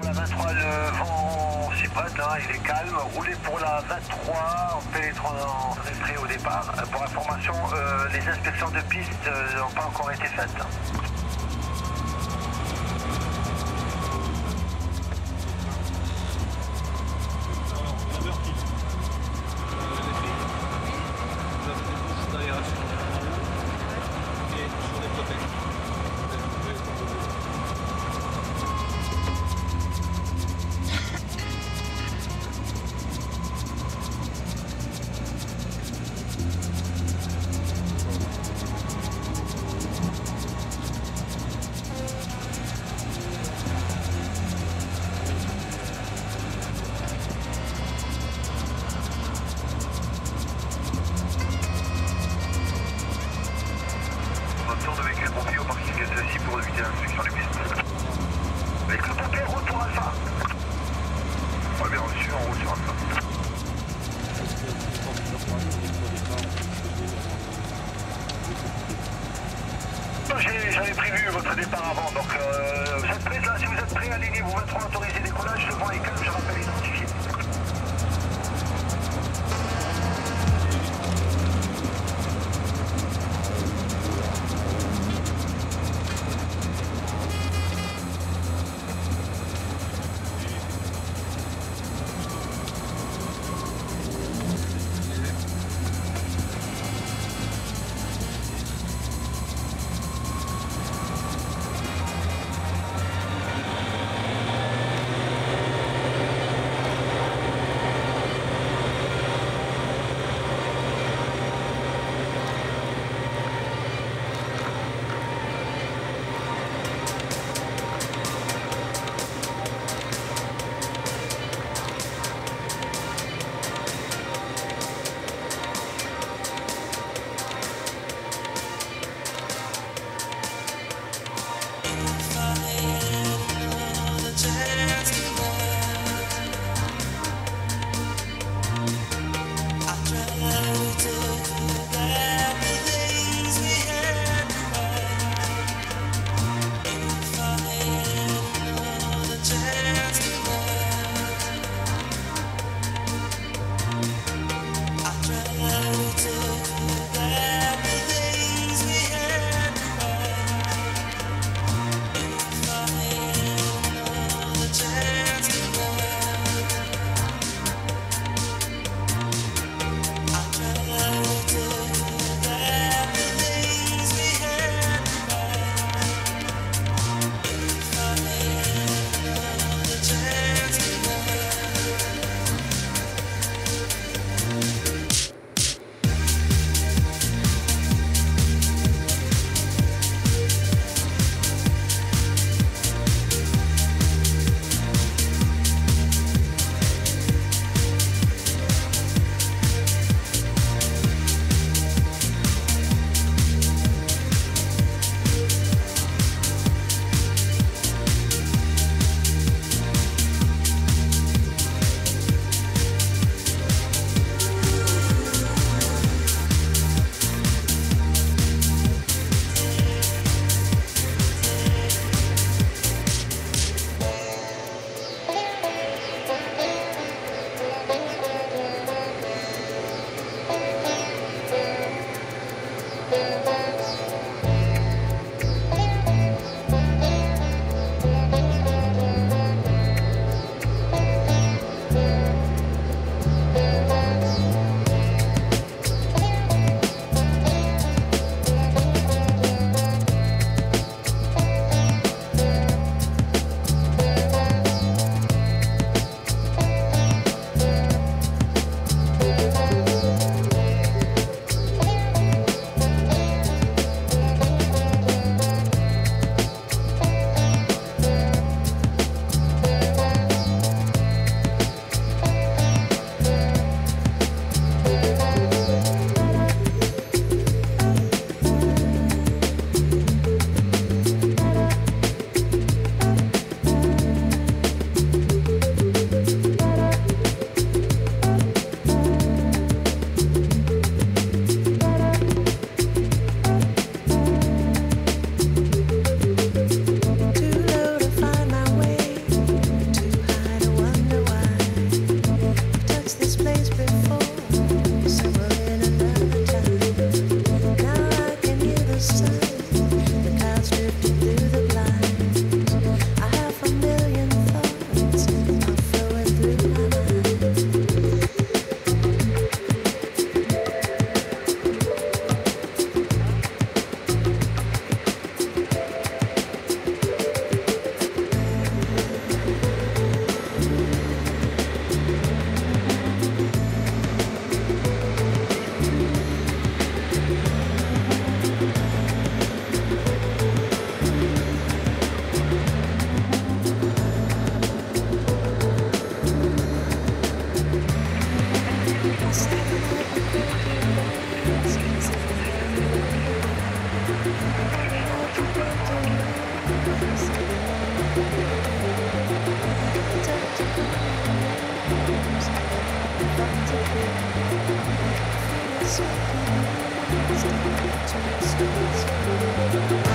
Pour la 23, le vent s'y prête, hein, il est calme. Roulez pour la 23 en pénétrant en retrait au départ. Pour information, euh, les inspections de piste euh, n'ont pas encore été faites. Moteur de véhicule confié au parking S6 pour éviter l'inspection des pistes. Véhicule pompier, route pour Alpha. Ouais, bien reçu, en route sur Alpha. J'avais prévu votre départ avant, donc euh, vous êtes prêts là Si vous êtes prêts, alignez-vous 23 autorisé décollage, le vent est calme, je rappelle identifié. Thank you.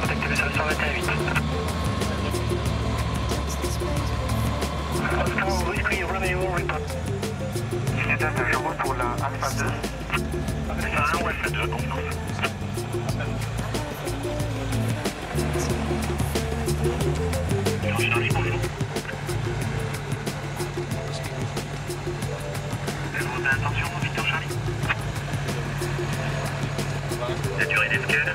contactez le service 121 Oscar Whiskey Romeo Report. De bureau pour la Alpha 2. Alpha 1 Alpha 2, confiance. Charlie, Victor Charlie. La durée d'escale.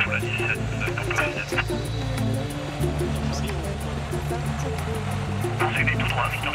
Poursuivez tout droit, vite en.